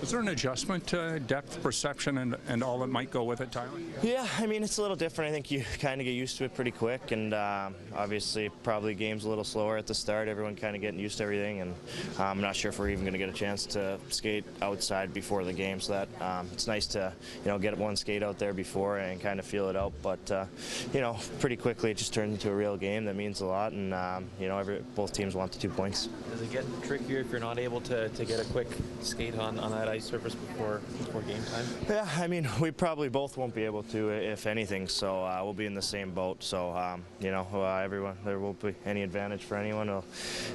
Is there an adjustment to depth perception and, and all that might go with it, Tyler? Yeah, I mean, it's a little different. I think you kind of get used to it pretty quick, and um, obviously, probably game's a little slower at the start. Everyone kind of getting used to everything, and um, I'm not sure if we're even going to get a chance to skate outside before the game. So that um, it's nice to you know get one skate out there before and kind of feel it out. But uh, you know, pretty quickly it just turned into a real game. That means a lot, and um, you know, every, both teams want the two points. Does it get trickier if you're not able to, to get a quick skate on, on that ice surface before before game time? Yeah, I mean, we probably both won't be able to, if anything. So uh, we'll be in the same boat. So um, you know, uh, everyone there won't be any advantage for anyone. We'll,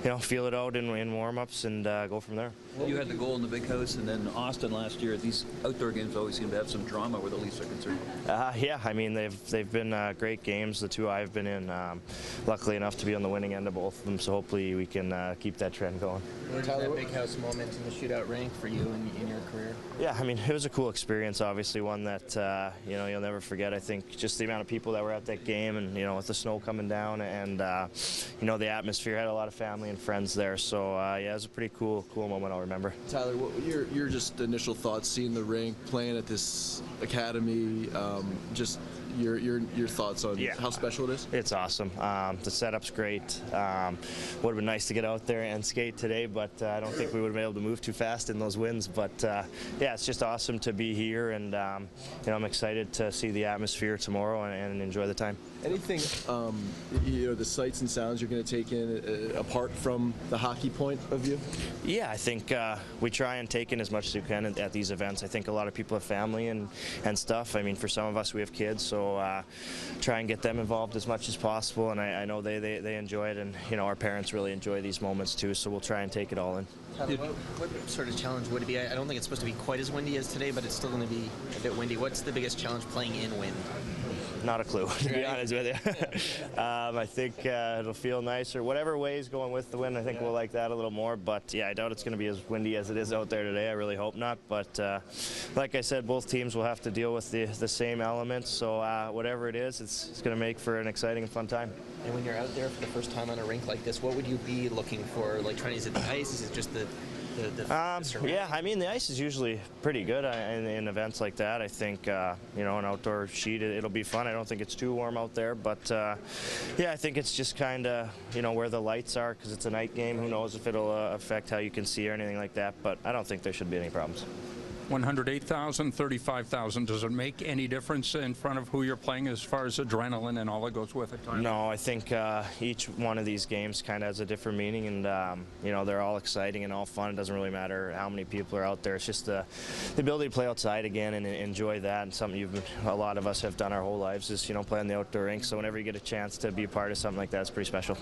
you know, feel it out in, in warm-ups and uh, go from there. You had the goal in the big house, and then Auston last year. These outdoor games always seem to have some drama where the Leafs are concerned. Uh, yeah, I mean they've they've been uh, great games. The two I've been in, um, luckily enough to be on the winning end of both of them. So hopefully we can uh, keep that trend going. Tyler, that big house moment in the shootout rank for you in, in your career? Yeah, I mean it was a cool experience. Obviously one that uh, you know you'll never forget. I think just the amount of people that were at that game, and you know with the snow coming down, and uh, you know the atmosphere. Had a lot of family and friends there. So uh, yeah, it was a pretty cool cool moment. I'll remember. Tyler, what your your just initial thoughts seeing the rink, playing at this academy, um, just your your your thoughts on Yeah. how special it is? It's awesome. Um, the setup's great. Um, would have been nice to get out there and skate today, but uh, I don't think we would have been able to move too fast in those winds. But uh, yeah, it's just awesome to be here, and um, you know I'm excited to see the atmosphere tomorrow and, and enjoy the time. Anything, um, you know, the sights and sounds you're going to take in uh, apart from the hockey point of view? Yeah, I think uh, we try and take in as much as we can at, at these events. I think a lot of people have family and, and stuff. I mean, for some of us, we have kids, so uh, try and get them involved as much as possible. And I, I know they, they, they enjoy it, and you know our parents really enjoy these moments too. So we'll try and take it all in. What, sort of challenge would it be? I don't think it's supposed to be quite as windy as today, but it's still going to be a bit windy. What's the biggest challenge playing in wind? Not a clue, to be honest with you. um, I think uh, it'll feel nicer. Whatever way is going with the wind, I think we'll like that a little more. But yeah, I doubt it's going to be as windy as it is out there today. I really hope not. But uh, like I said, both teams will have to deal with the, the same elements. So uh, whatever it is, it's, it's going to make for an exciting and fun time. And when you're out there for the first time on a rink like this, what would you be looking for? Like trying to is it the ice? Is it just the the, the, Um, yeah, I mean the ice is usually pretty good in, in events like that. I think uh, you know an outdoor sheet it, will be fun. I don't think it's too warm out there, but uh, yeah, I think it's just kind of you know where the lights are because it's a night game. Who knows if it'll uh, affect how you can see or anything like that? But I don't think there should be any problems. 108,000, 35,000. Does it make any difference in front of who you're playing as far as adrenaline and all that goes with it? Tyler? No, I think uh, each one of these games kind of has a different meaning, and um, you know they're all exciting and all fun. It doesn't really matter how many people are out there. It's just the, the ability to play outside again and enjoy that. And something you've a lot of us have done our whole lives is you know play on the outdoor rink. So whenever you get a chance to be a part of something like that, it's pretty special.